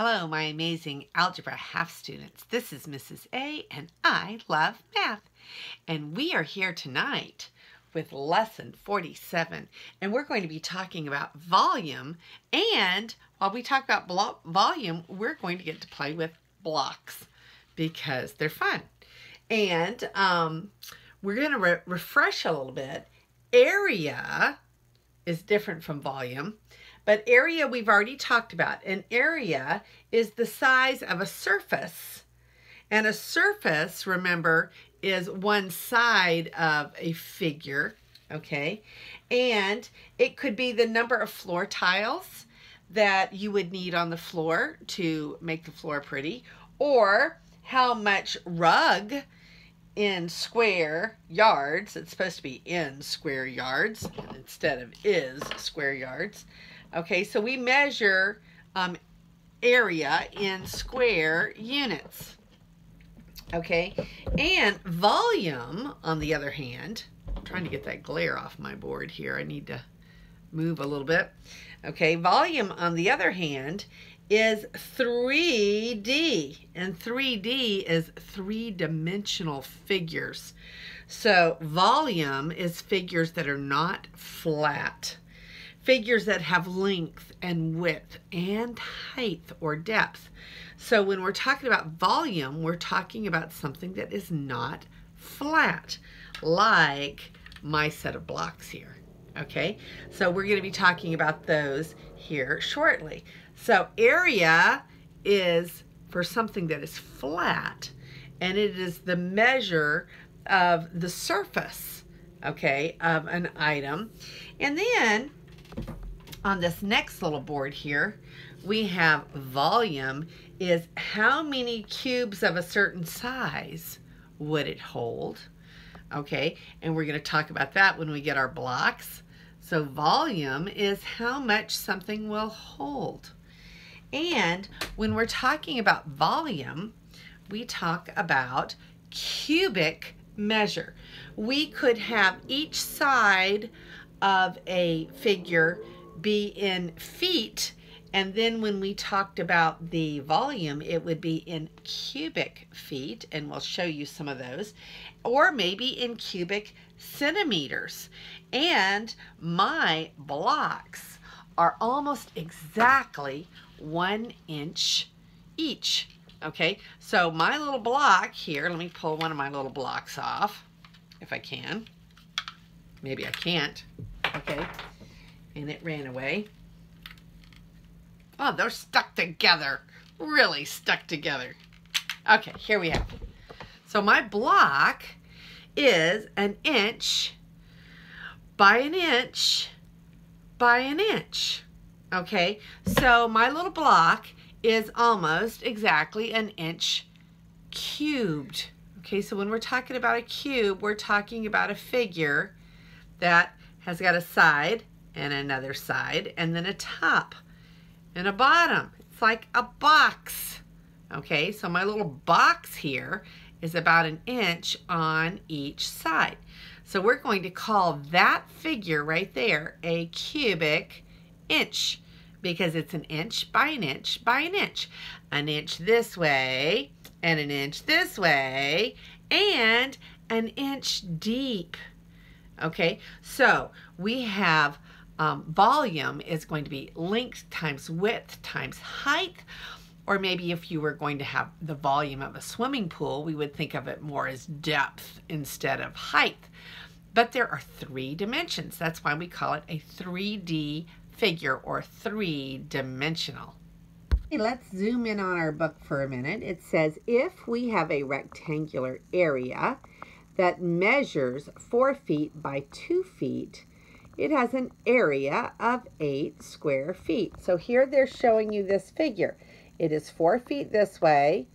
Hello, my amazing Algebra Half students. This is Mrs. A, and I love math. And we are here tonight with lesson 47, and we're going to be talking about volume. And while we talk about volume, we're going to get to play with blocks because they're fun. And um, we're going to re refresh a little bit. Area is different from volume. But area we've already talked about. An area is the size of a surface. And a surface, remember, is one side of a figure, okay? And it could be the number of floor tiles that you would need on the floor to make the floor pretty, or how much rug in square yards, it's supposed to be in square yards instead of is square yards, Okay, so we measure um, area in square units. Okay, and volume, on the other hand, I'm trying to get that glare off my board here. I need to move a little bit. Okay, volume, on the other hand, is 3D. And 3D is three-dimensional figures. So volume is figures that are not flat figures that have length and width and height or depth. So when we're talking about volume, we're talking about something that is not flat, like my set of blocks here. Okay, so we're going to be talking about those here shortly. So area is for something that is flat, and it is the measure of the surface, okay, of an item. And then on this next little board here, we have volume is how many cubes of a certain size would it hold? Okay, and we're going to talk about that when we get our blocks. So volume is how much something will hold. And when we're talking about volume, we talk about cubic measure. We could have each side of a figure be in feet and then when we talked about the volume, it would be in cubic feet, and we'll show you some of those, or maybe in cubic centimeters. And my blocks are almost exactly one inch each. Okay, so my little block here, let me pull one of my little blocks off, if I can. Maybe I can't. Okay, and it ran away. Oh, they're stuck together. Really stuck together. Okay, here we have. So my block is an inch by an inch by an inch. Okay, so my little block is almost exactly an inch cubed. Okay, so when we're talking about a cube, we're talking about a figure that has got a side and another side and then a top and a bottom. It's like a box. Okay, so my little box here is about an inch on each side. So we're going to call that figure right there a cubic inch because it's an inch by an inch by an inch. An inch this way and an inch this way and an inch deep. Okay, so we have um, volume is going to be length times width times height. Or maybe if you were going to have the volume of a swimming pool, we would think of it more as depth instead of height. But there are three dimensions. That's why we call it a 3D figure or three-dimensional. Let's zoom in on our book for a minute. It says, if we have a rectangular area that measures 4 feet by 2 feet, it has an area of 8 square feet. So here they're showing you this figure. It is 4 feet this way,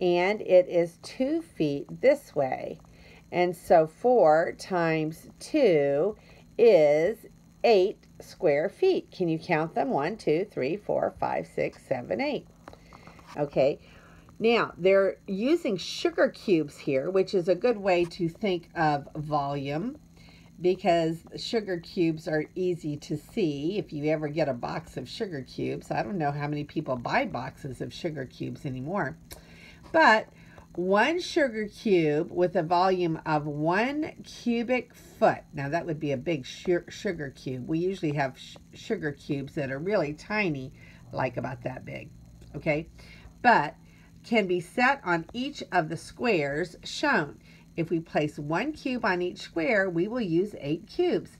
and it is 2 feet this way. And so 4 times 2 is 8 square feet. Can you count them? 1, 2, 3, 4, 5, 6, 7, 8. Okay. Now, they're using sugar cubes here, which is a good way to think of volume because sugar cubes are easy to see if you ever get a box of sugar cubes. I don't know how many people buy boxes of sugar cubes anymore. But one sugar cube with a volume of one cubic foot. Now that would be a big sugar cube. We usually have sugar cubes that are really tiny, like about that big, okay? But can be set on each of the squares shown. If we place one cube on each square, we will use eight cubes.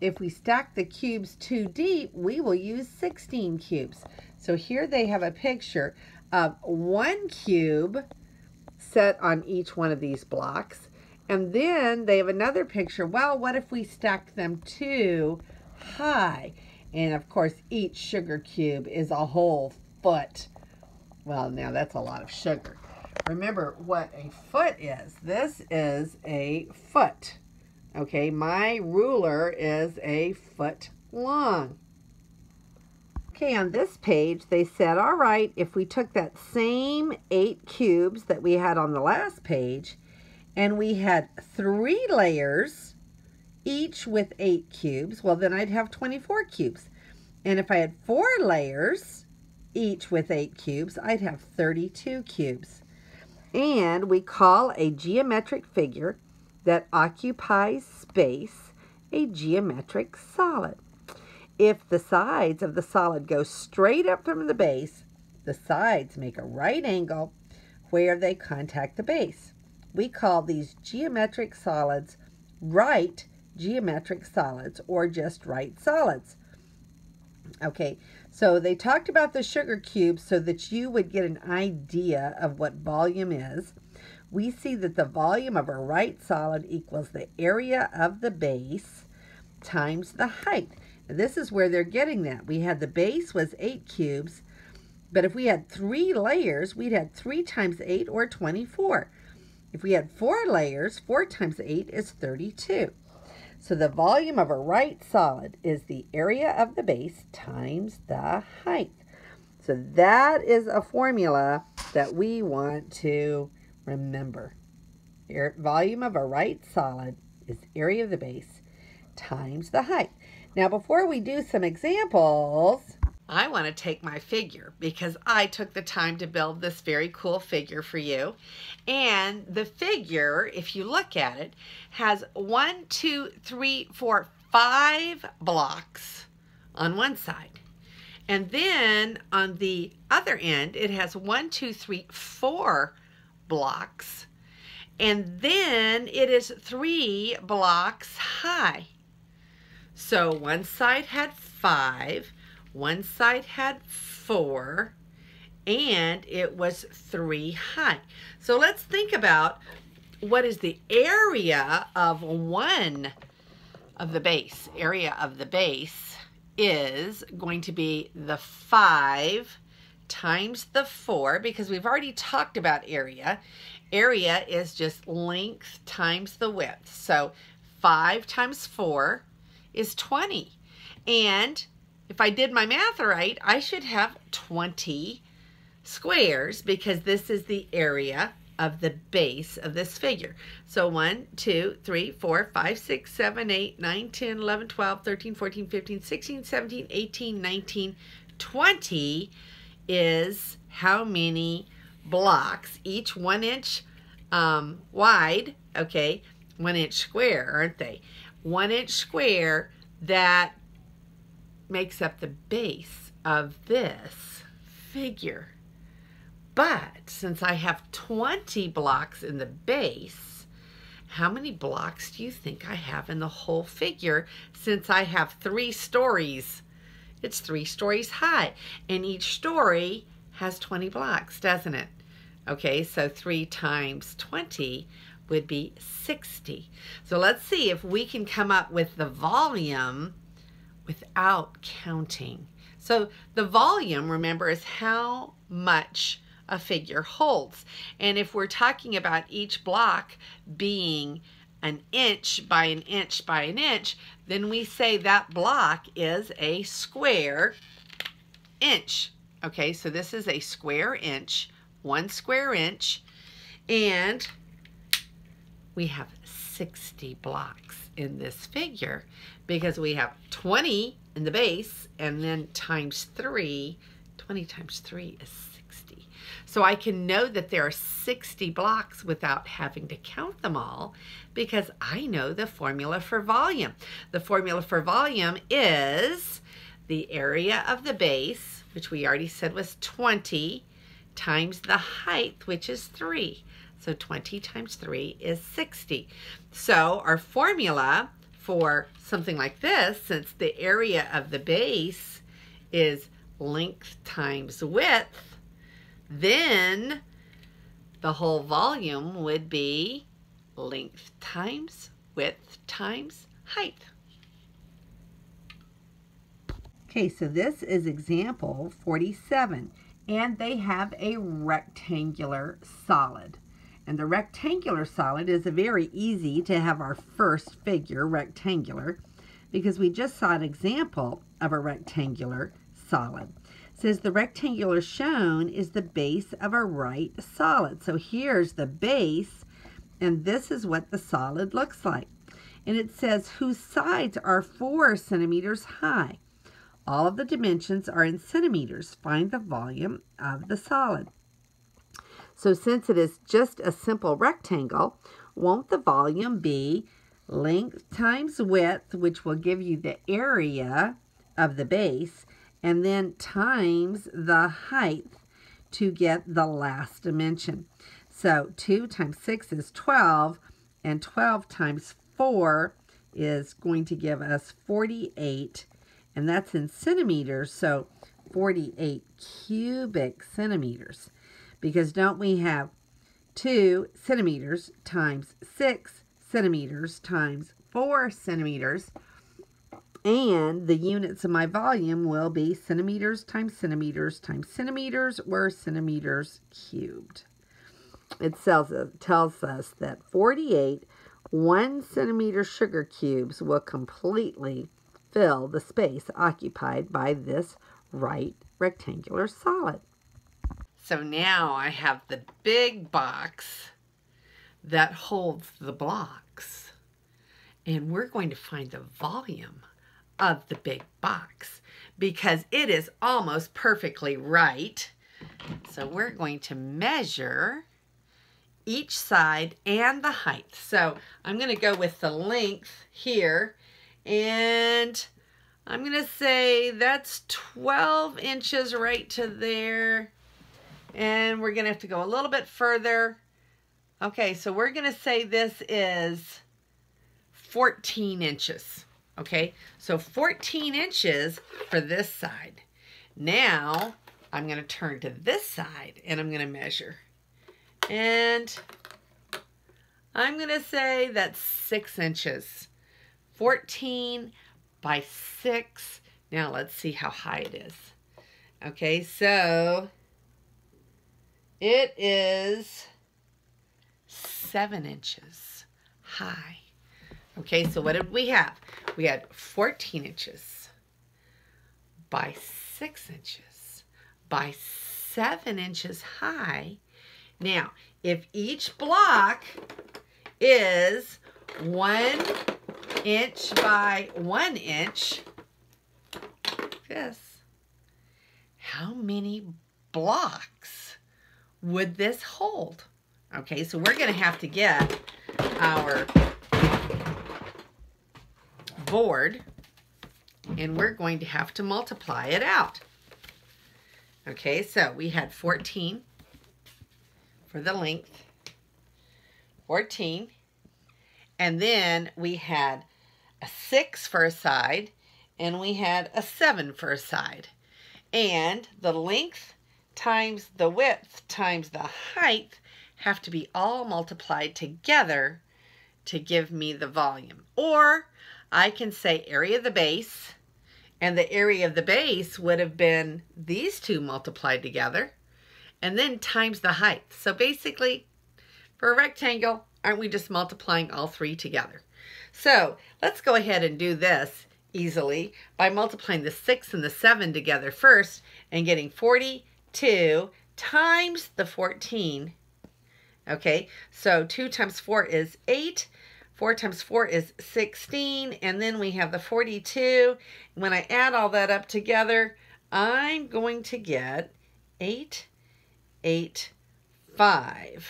If we stack the cubes too deep, we will use 16 cubes. So here they have a picture of one cube set on each one of these blocks. And then they have another picture. Well, what if we stacked them too high? And of course, each sugar cube is a whole foot well, now that's a lot of sugar. Remember what a foot is. This is a foot. Okay, my ruler is a foot long. Okay, on this page, they said, all right, if we took that same eight cubes that we had on the last page, and we had three layers, each with eight cubes, well, then I'd have 24 cubes. And if I had four layers, each with 8 cubes, I'd have 32 cubes. And we call a geometric figure that occupies space a geometric solid. If the sides of the solid go straight up from the base, the sides make a right angle where they contact the base. We call these geometric solids right geometric solids or just right solids. Okay, so they talked about the sugar cubes so that you would get an idea of what volume is. We see that the volume of a right solid equals the area of the base times the height. And this is where they're getting that. We had the base was 8 cubes, but if we had three layers, we'd had 3 times 8 or 24. If we had four layers, 4 times 8 is 32. So the volume of a right solid is the area of the base times the height. So that is a formula that we want to remember. Volume of a right solid is area of the base times the height. Now before we do some examples, I want to take my figure because I took the time to build this very cool figure for you. And the figure, if you look at it, has one, two, three, four, five blocks on one side. And then on the other end, it has one, two, three, four blocks. And then it is three blocks high. So one side had five, one side had four and it was three high. So let's think about what is the area of one of the base. Area of the base is going to be the five times the four because we've already talked about area. Area is just length times the width. So five times four is 20. And if I did my math right, I should have 20 squares because this is the area of the base of this figure. So 1, 2, 3, 4, 5, 6, 7, 8, 9, 10, 11, 12, 13, 14, 15, 16, 17, 18, 19, 20 is how many blocks, each one inch um, wide, okay, one inch square, aren't they? One inch square that makes up the base of this figure. But since I have 20 blocks in the base, how many blocks do you think I have in the whole figure since I have three stories? It's three stories high, and each story has 20 blocks, doesn't it? Okay, so 3 times 20 would be 60. So let's see if we can come up with the volume without counting. So the volume, remember, is how much a figure holds. And if we're talking about each block being an inch by an inch by an inch, then we say that block is a square inch. Okay, so this is a square inch, one square inch, and we have 60 blocks in this figure because we have 20 in the base and then times 3. 20 times 3 is 60. So I can know that there are 60 blocks without having to count them all because I know the formula for volume. The formula for volume is the area of the base, which we already said was 20, times the height, which is 3. So 20 times 3 is 60. So our formula for something like this, since the area of the base is length times width, then the whole volume would be length times width times height. Okay, so this is example 47, and they have a rectangular solid. And the rectangular solid is a very easy to have our first figure rectangular because we just saw an example of a rectangular solid. It says the rectangular shown is the base of a right solid. So here's the base and this is what the solid looks like. And it says whose sides are four centimeters high. All of the dimensions are in centimeters. Find the volume of the solid. So since it is just a simple rectangle, won't the volume be length times width, which will give you the area of the base, and then times the height to get the last dimension. So 2 times 6 is 12, and 12 times 4 is going to give us 48, and that's in centimeters, so 48 cubic centimeters. Because don't we have 2 centimeters times 6 centimeters times 4 centimeters, and the units of my volume will be centimeters times centimeters times centimeters, or centimeters cubed. It tells us, tells us that 48 one centimeter sugar cubes will completely fill the space occupied by this right rectangular solid. So now I have the big box that holds the blocks. And we're going to find the volume of the big box because it is almost perfectly right. So we're going to measure each side and the height. So I'm going to go with the length here and I'm going to say that's 12 inches right to there. And we're going to have to go a little bit further. Okay, so we're going to say this is 14 inches. Okay, so 14 inches for this side. Now, I'm going to turn to this side and I'm going to measure. And I'm going to say that's 6 inches. 14 by 6. Now, let's see how high it is. Okay, so it is 7 inches high. Okay, so what did we have? We had 14 inches by 6 inches by 7 inches high. Now, if each block is 1 inch by 1 inch, this, how many blocks would this hold? Okay, so we're going to have to get our board and we're going to have to multiply it out. Okay, so we had 14 for the length, 14, and then we had a 6 for a side, and we had a 7 for a side. And the length times the width times the height have to be all multiplied together to give me the volume. Or I can say area of the base, and the area of the base would have been these two multiplied together, and then times the height. So basically, for a rectangle, aren't we just multiplying all three together? So let's go ahead and do this easily by multiplying the 6 and the 7 together first and getting 42 times the 14. Okay, so 2 times 4 is 8. 4 times 4 is 16. And then we have the 42. When I add all that up together, I'm going to get 8, 8, 5.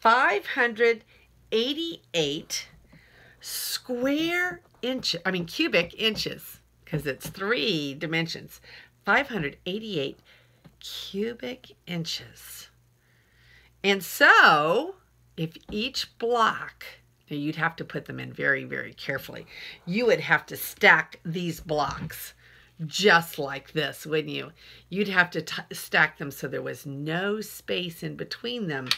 588 square inches, I mean cubic inches, because it's three dimensions. 588 cubic inches. And so, if each block, now you'd have to put them in very, very carefully, you would have to stack these blocks just like this, wouldn't you? You'd have to stack them so there was no space in between them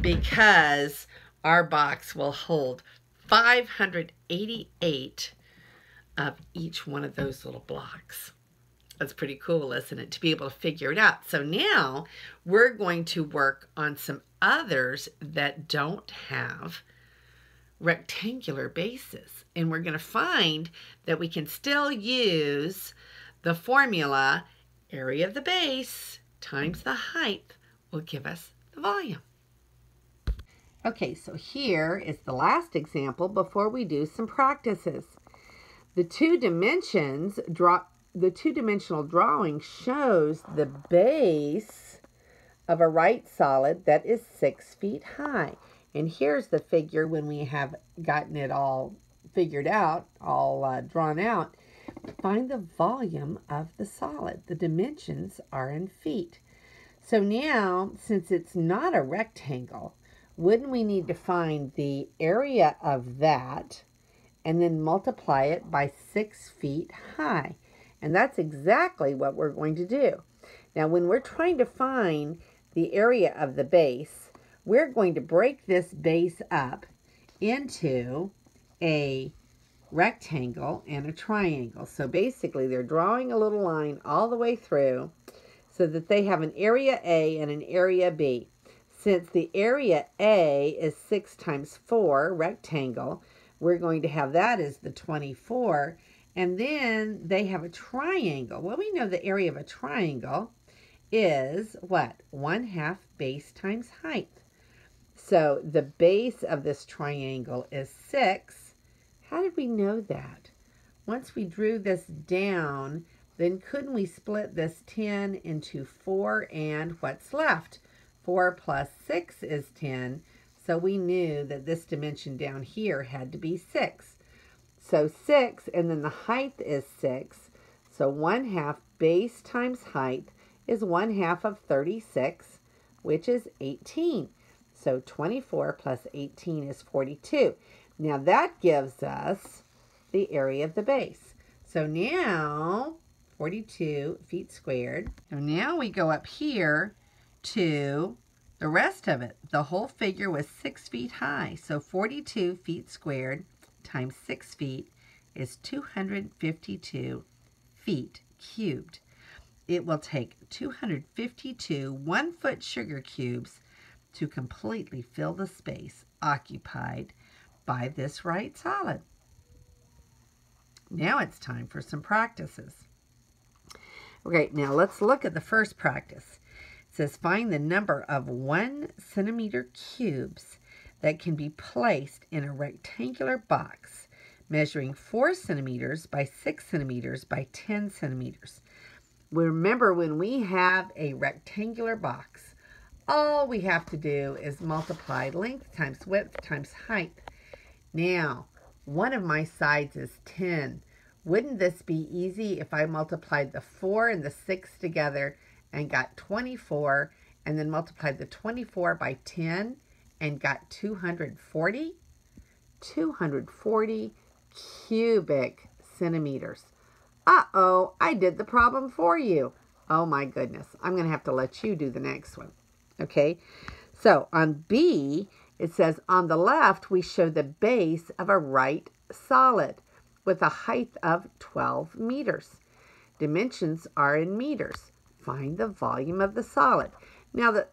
because our box will hold 588 of each one of those little blocks. That's pretty cool, isn't it, to be able to figure it out. So now we're going to work on some others that don't have rectangular bases. And we're going to find that we can still use the formula area of the base times the height will give us the volume. Okay, so here is the last example before we do some practices. The two dimensions draw the two-dimensional drawing shows the base of a right solid that is six feet high. And here's the figure when we have gotten it all figured out, all uh, drawn out. Find the volume of the solid. The dimensions are in feet. So now, since it's not a rectangle, wouldn't we need to find the area of that and then multiply it by six feet high? And that's exactly what we're going to do. Now, when we're trying to find the area of the base, we're going to break this base up into a rectangle and a triangle. So basically, they're drawing a little line all the way through so that they have an area A and an area B. Since the area A is 6 times 4, rectangle, we're going to have that as the 24. And then they have a triangle. Well, we know the area of a triangle is what? 1 half base times height. So the base of this triangle is 6. How did we know that? Once we drew this down, then couldn't we split this 10 into 4 and what's left? 4 plus 6 is 10, so we knew that this dimension down here had to be 6. So 6, and then the height is 6, so 1 half base times height is 1 half of 36, which is 18. So 24 plus 18 is 42. Now that gives us the area of the base. So now 42 feet squared. So now we go up here to the rest of it. The whole figure was 6 feet high, so 42 feet squared times 6 feet is 252 feet cubed. It will take 252 one-foot sugar cubes to completely fill the space occupied by this right solid. Now it's time for some practices. Okay, now let's look at the first practice It says find the number of one centimeter cubes that can be placed in a rectangular box measuring 4 centimeters by 6 centimeters by 10 centimeters. Remember when we have a rectangular box, all we have to do is multiply length times width times height. Now, one of my sides is 10. Wouldn't this be easy if I multiplied the 4 and the 6 together and got 24 and then multiplied the 24 by 10 and got 240? 240 cubic centimeters. Uh-oh, I did the problem for you. Oh my goodness, I'm going to have to let you do the next one. Okay, so on B, it says on the left, we show the base of a right solid with a height of 12 meters. Dimensions are in meters find the volume of the solid. Now, the,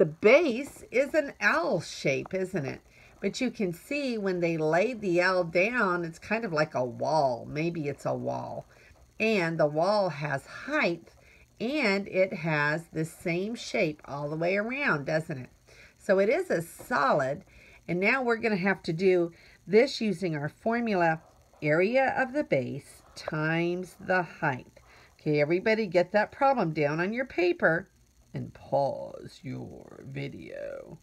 the base is an L shape, isn't it? But you can see when they laid the L down, it's kind of like a wall. Maybe it's a wall. And the wall has height, and it has the same shape all the way around, doesn't it? So it is a solid, And now we're going to have to do this using our formula area of the base times the height. Okay, everybody get that problem down on your paper and pause your video.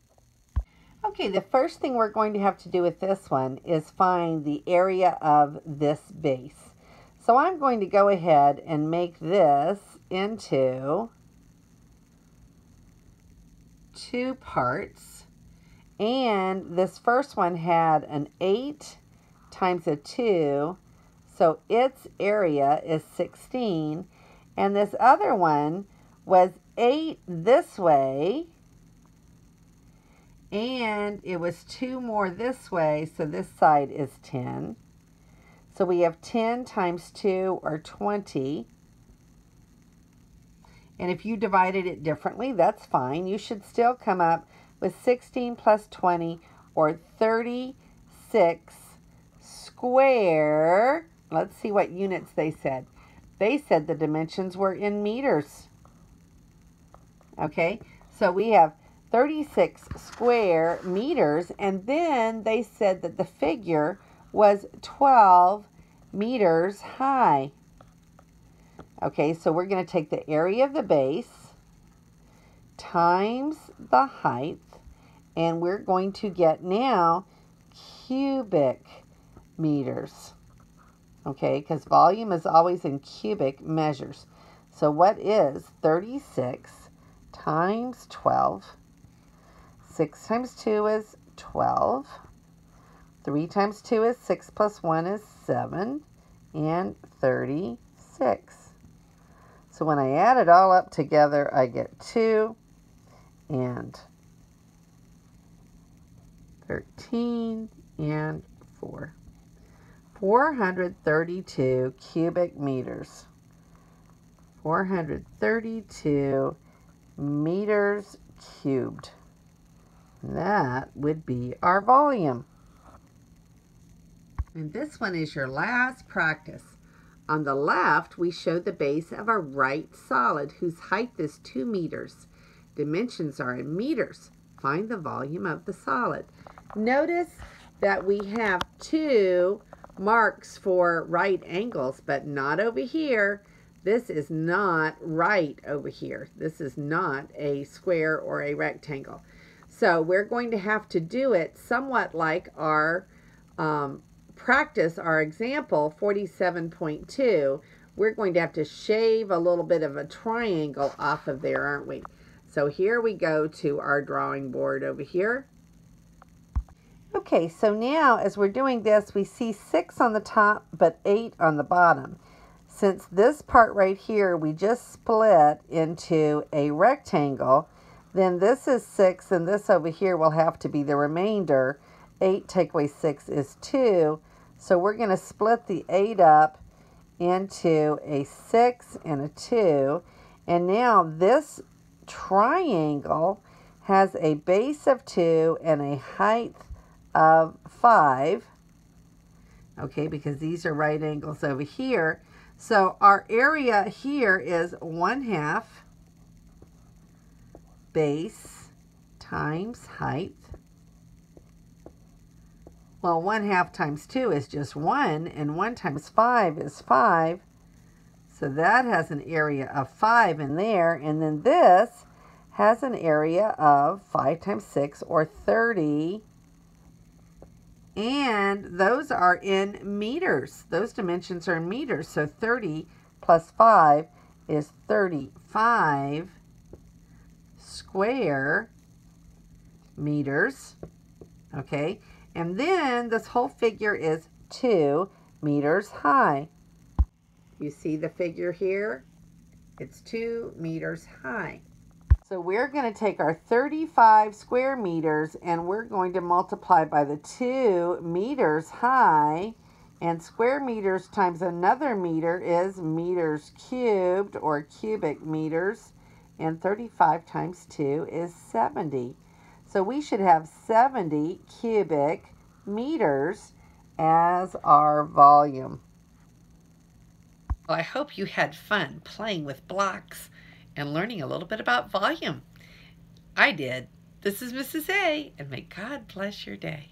Okay, the first thing we're going to have to do with this one is find the area of this base. So I'm going to go ahead and make this into two parts. And this first one had an 8 times a 2, so its area is 16. And this other one was 8 this way, and it was 2 more this way, so this side is 10. So we have 10 times 2, or 20. And if you divided it differently, that's fine. You should still come up with 16 plus 20 or 36 square. Let's see what units they said. They said the dimensions were in meters. Okay, so we have 36 square meters, and then they said that the figure was 12 meters high. Okay, so we're going to take the area of the base times the height, and we're going to get now cubic meters. Okay, because volume is always in cubic measures. So what is 36 times 12? 6 times 2 is 12. 3 times 2 is 6 plus 1 is 7. And 36. So when I add it all up together, I get 2 and 13 and 4. 432 cubic meters. 432 meters cubed. That would be our volume. And this one is your last practice. On the left, we show the base of a right solid whose height is 2 meters. Dimensions are in meters. Find the volume of the solid. Notice that we have two marks for right angles, but not over here. This is not right over here. This is not a square or a rectangle. So we're going to have to do it somewhat like our um, practice our example 47.2, we're going to have to shave a little bit of a triangle off of there, aren't we? So here we go to our drawing board over here. Okay, so now as we're doing this, we see 6 on the top, but 8 on the bottom. Since this part right here, we just split into a rectangle, then this is 6, and this over here will have to be the remainder. 8 take away 6 is 2, so we're going to split the 8 up into a 6 and a 2. And now this triangle has a base of 2 and a height of 5. Okay, because these are right angles over here. So our area here is 1 half base times height well, 1 half times 2 is just 1, and 1 times 5 is 5. So that has an area of 5 in there. And then this has an area of 5 times 6, or 30. And those are in meters. Those dimensions are in meters. So 30 plus 5 is 35 square meters. Okay. And then this whole figure is 2 meters high. You see the figure here? It's 2 meters high. So we're going to take our 35 square meters and we're going to multiply by the 2 meters high. And square meters times another meter is meters cubed or cubic meters. And 35 times 2 is 70. So we should have 70 cubic meters as our volume. Well, I hope you had fun playing with blocks and learning a little bit about volume. I did. This is Mrs. A, and may God bless your day.